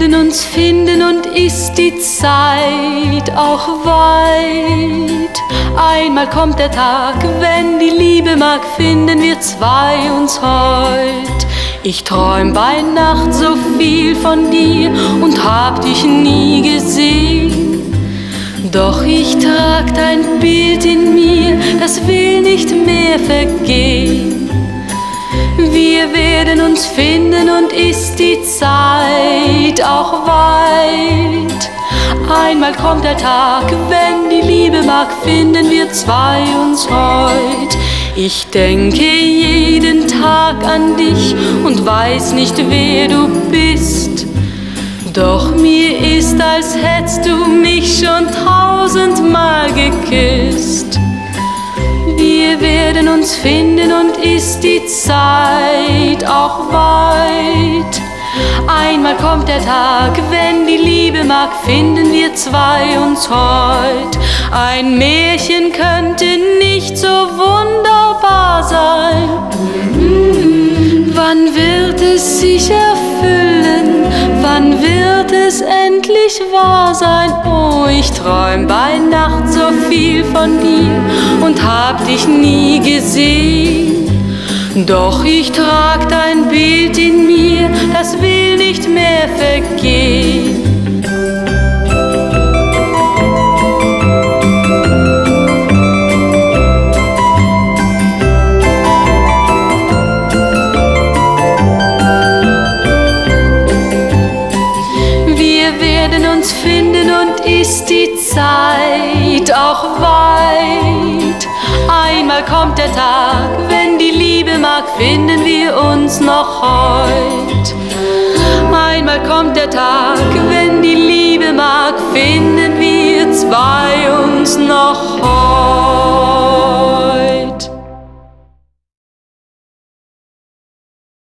uns finden und ist die Zeit auch weit. Einmal kommt der Tag, wenn die Liebe mag, finden wir zwei uns heut. Ich träum bei Nacht so viel von dir und hab dich nie gesehen. Doch ich trag dein Bild in mir, das will nicht mehr vergehen. Wir werden uns finden und ist die Zeit auch weit. Einmal kommt der Tag, wenn die Liebe mag, finden wir zwei uns heut. Ich denke jeden Tag an dich und weiß nicht, wer du bist. Doch mir ist, als hättest du mich schon tausendmal geküsst. Wir werden uns finden und ist die Zeit auch weit. Einmal kommt der Tag, wenn die Liebe mag, finden wir zwei uns heut. Ein Märchen könnte nicht so wunderbar sein. Wann wird es sich erfüllen? Wann wird es endlich wahr sein? Oh, ich träum bei Nacht so viel von dir und hab dich nie gesehen. Doch ich trag dein Bild in mir, das will nicht mehr vergehen. Wir werden uns finden und ist die Zeit auch. Einmal kommt der Tag, wenn die Liebe mag, finden wir uns noch heut. Einmal kommt der Tag, wenn die Liebe mag, finden wir zwei uns noch heut.